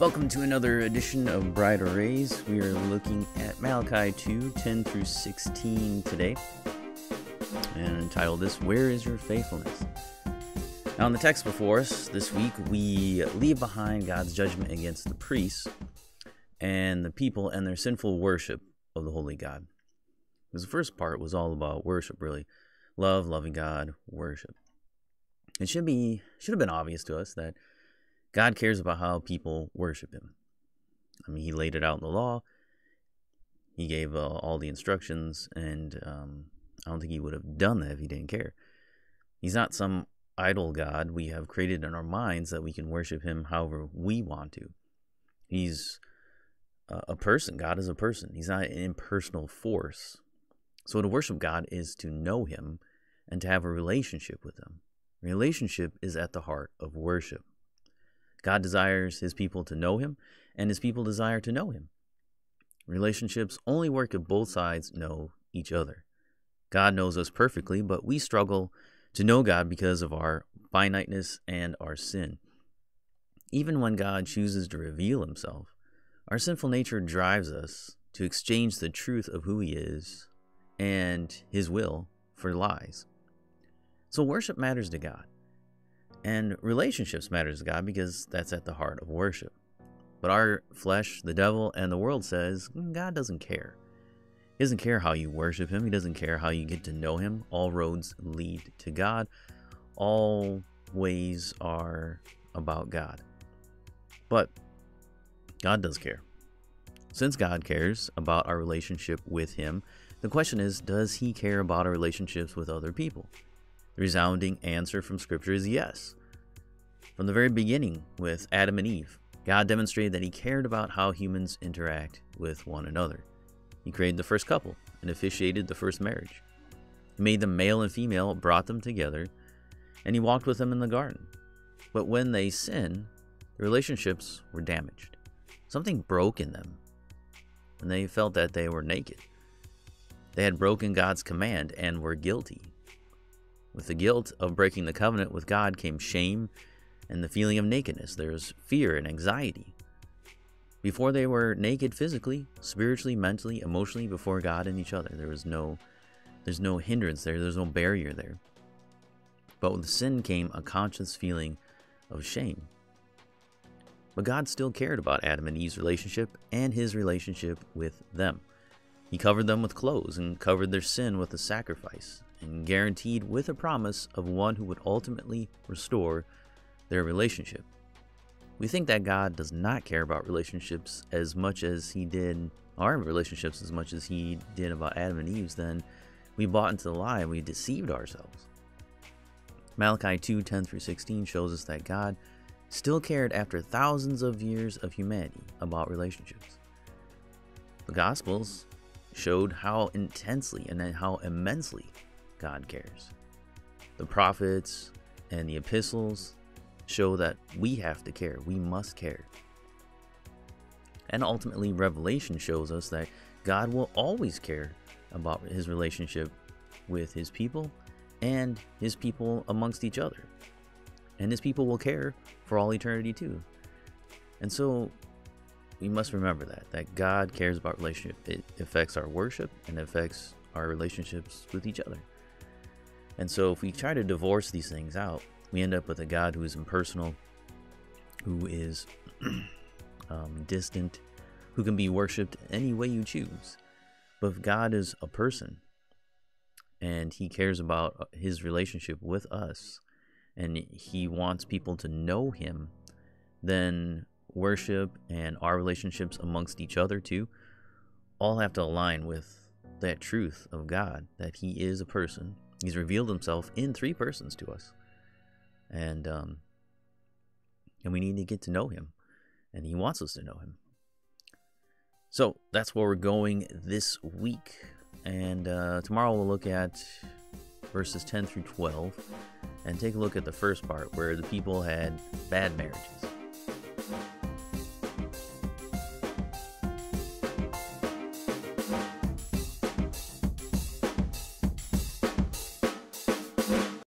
Welcome to another edition of Bride Arrays. We are looking at Malachi 2 10 through 16 today, and entitled this Where is Your Faithfulness? Now, in the text before us this week, we leave behind God's judgment against the priests and the people and their sinful worship of the Holy God. Because the first part was all about worship, really love, loving God, worship. It should be should have been obvious to us that God cares about how people worship Him. I mean, He laid it out in the law. He gave uh, all the instructions, and um, I don't think He would have done that if He didn't care. He's not some idol God we have created in our minds that we can worship Him however we want to. He's a person. God is a person. He's not an impersonal force. So to worship God is to know Him and to have a relationship with Him. Relationship is at the heart of worship. God desires his people to know him, and his people desire to know him. Relationships only work if both sides know each other. God knows us perfectly, but we struggle to know God because of our finiteness and our sin. Even when God chooses to reveal himself, our sinful nature drives us to exchange the truth of who he is and his will for lies. So worship matters to God. And relationships matters to God because that's at the heart of worship. But our flesh, the devil, and the world says mm, God doesn't care. He doesn't care how you worship him. He doesn't care how you get to know him. All roads lead to God. All ways are about God. But God does care. Since God cares about our relationship with him, the question is does he care about our relationships with other people? The resounding answer from Scripture is yes. From the very beginning with Adam and Eve, God demonstrated that He cared about how humans interact with one another. He created the first couple and officiated the first marriage. He made them male and female, brought them together, and He walked with them in the garden. But when they sinned, the relationships were damaged. Something broke in them, and they felt that they were naked. They had broken God's command and were guilty. With the guilt of breaking the covenant with God came shame and the feeling of nakedness. There's fear and anxiety. Before they were naked physically, spiritually, mentally, emotionally before God and each other. There was no there's no hindrance there, there's no barrier there. But with sin came a conscious feeling of shame. But God still cared about Adam and Eve's relationship and his relationship with them. He covered them with clothes and covered their sin with a sacrifice and guaranteed with a promise of one who would ultimately restore their relationship. We think that God does not care about relationships as much as he did our relationships as much as he did about Adam and Eve's, then we bought into the lie and we deceived ourselves. Malachi 2 10 through 16 shows us that God still cared after thousands of years of humanity about relationships. The Gospels showed how intensely and how immensely God cares. The prophets and the epistles show that we have to care, we must care. And ultimately, Revelation shows us that God will always care about his relationship with his people and his people amongst each other. And his people will care for all eternity too. And so we must remember that that God cares about relationship. It affects our worship and affects our relationships with each other. And so if we try to divorce these things out, we end up with a God who is impersonal, who is um, distant, who can be worshipped any way you choose. But if God is a person and he cares about his relationship with us and he wants people to know him, then worship and our relationships amongst each other too all have to align with that truth of God that he is a person. He's revealed himself in three persons to us and um, and we need to get to know him, and he wants us to know him. So that's where we're going this week, and uh, tomorrow we'll look at verses 10 through 12 and take a look at the first part where the people had bad marriages.